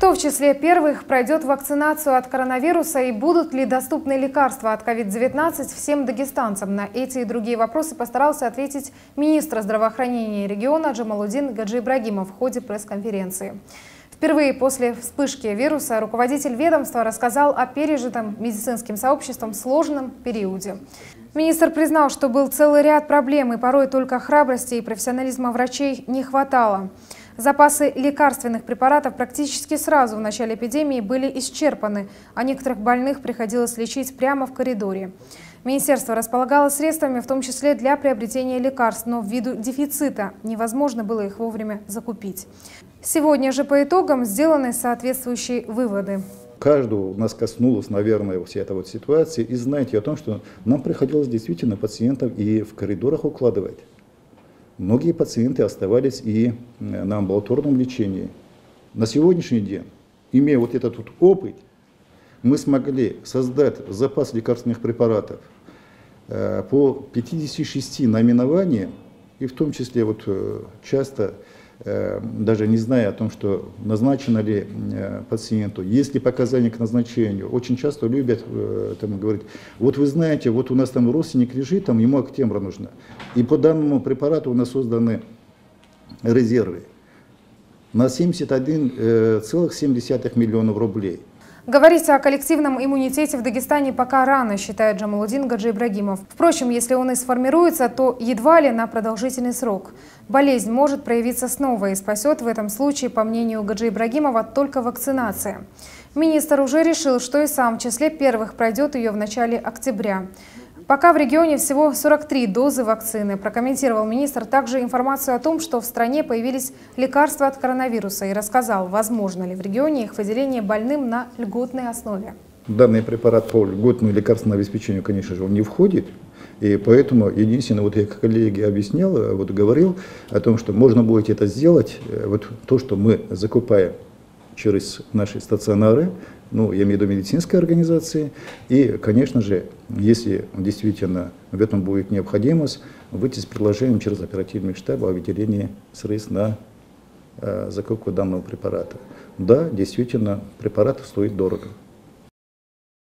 Кто в числе первых пройдет вакцинацию от коронавируса и будут ли доступны лекарства от COVID-19 всем дагестанцам? На эти и другие вопросы постарался ответить министр здравоохранения региона Джамалудин Гаджи Ибрагимов в ходе пресс-конференции. Впервые после вспышки вируса руководитель ведомства рассказал о пережитом медицинским сообществом сложном периоде. Министр признал, что был целый ряд проблем, и порой только храбрости и профессионализма врачей не хватало. Запасы лекарственных препаратов практически сразу в начале эпидемии были исчерпаны, а некоторых больных приходилось лечить прямо в коридоре. Министерство располагало средствами, в том числе для приобретения лекарств, но ввиду дефицита невозможно было их вовремя закупить. Сегодня же по итогам сделаны соответствующие выводы. Каждого нас коснулась, наверное, вся эта вот ситуация. И знаете о том, что нам приходилось действительно пациентов и в коридорах укладывать. Многие пациенты оставались и э, на амбулаторном лечении. На сегодняшний день, имея вот этот вот опыт, мы смогли создать запас лекарственных препаратов э, по 56 наименованиям, и в том числе вот э, часто даже не зная о том, что назначено ли э, пациенту, есть ли показания к назначению. Очень часто любят э, там, говорить, вот вы знаете, вот у нас там родственник лежит, там ему актембра нужна. И по данному препарату у нас созданы резервы на 71,7 миллионов рублей. Говорить о коллективном иммунитете в Дагестане пока рано, считает Джамалудин Гаджи Ибрагимов. Впрочем, если он и сформируется, то едва ли на продолжительный срок. Болезнь может проявиться снова и спасет в этом случае, по мнению Гаджи Ибрагимова, только вакцинация. Министр уже решил, что и сам в числе первых пройдет ее в начале октября. Пока в регионе всего 43 дозы вакцины, прокомментировал министр также информацию о том, что в стране появились лекарства от коронавируса и рассказал, возможно ли в регионе их выделение больным на льготной основе. Данный препарат по льготному лекарственному обеспечению, конечно же, он не входит. И поэтому, единственное, вот я коллеге объяснял, вот говорил о том, что можно будет это сделать, э, вот то, что мы закупаем через наши стационары, ну, я имею в виду медицинской организации. И, конечно же, если действительно в этом будет необходимость, выйти с предложением через оперативный штаб о выделении средств на э, закупку данного препарата. Да, действительно, препарат стоит дорого.